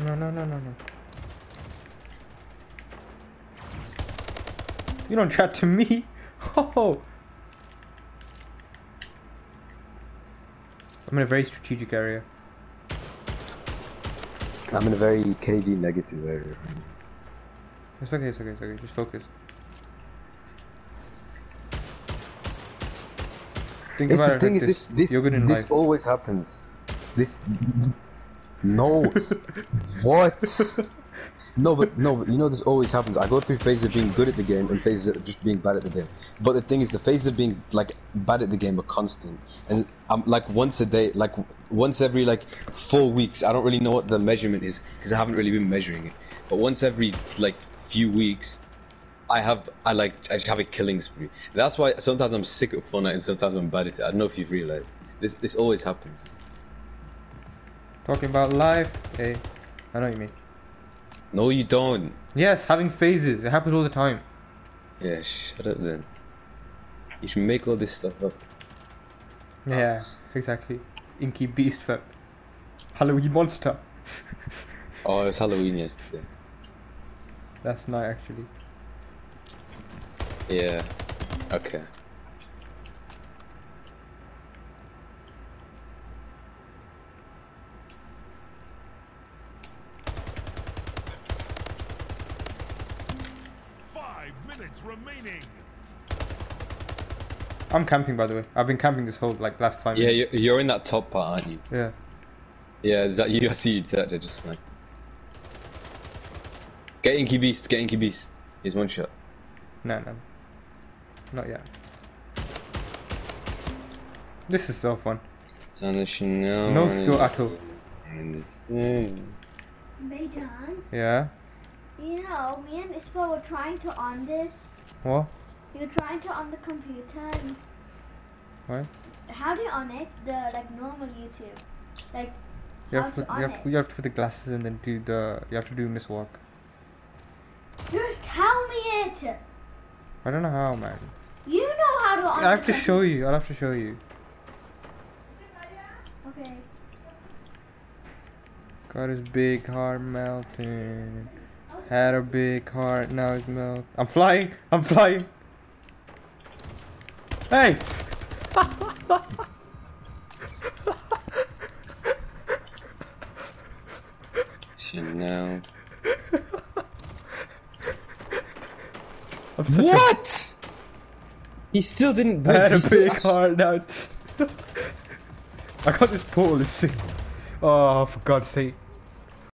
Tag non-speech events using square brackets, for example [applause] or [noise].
No, no, no, no, no. You don't chat to me. [laughs] Oh. I'm in a very strategic area. I'm in a very KD negative area. It's okay, it's okay, it's okay. Just focus. Think It's about the it thing like is, this. this, this, You're good in this always happens. This, no, [laughs] what? No, but no, but you know this always happens. I go through phases of being good at the game and phases of just being bad at the game. But the thing is, the phases of being like bad at the game are constant, and I'm like once a day, like once every like four weeks. I don't really know what the measurement is because I haven't really been measuring it. But once every like few weeks, I have I like I just have a killing spree. That's why sometimes I'm sick of Fortnite and sometimes I'm bad at it. I don't know if you've realized this. This always happens. Talking about life. Hey, I know what you mean. No, you don't. Yes, having phases. It happens all the time. Yeah, shut up then. You should make all this stuff up. Yeah, ah. exactly. Inky Beast fam. Halloween monster. [laughs] Oh, it was Halloween yesterday. That's not actually. Yeah. Okay. Minutes remaining. I'm camping by the way. I've been camping this whole like last five Yeah, minutes. you're, you're in that top part, aren't you? Yeah. Yeah, is that you? I see you that just like. Get Inky Beast, get Inky Beast. He's one shot. No, no. Not yet. This is so fun. It's on the Chanel. No skill at all. and it's-. Beijan, Yeah. You know, me and Ispa were trying to on this. What? You were trying to on the computer. And What? how do you on it? The like normal YouTube, like You have to to put, you have to, you have to put the glasses and then do the you have to do Miss Walk. Just tell me it. I don't know how, man. You know how to on. I have to show you. I'll have to show you. Okay. Got his big heart melting. Had a big heart, now it's melt. I'm flying. I'm flying. Hey. Such a- What? He still didn't. I had a he still big act- heart now. [laughs] I got this portal. It's sick. Oh, for God's sake.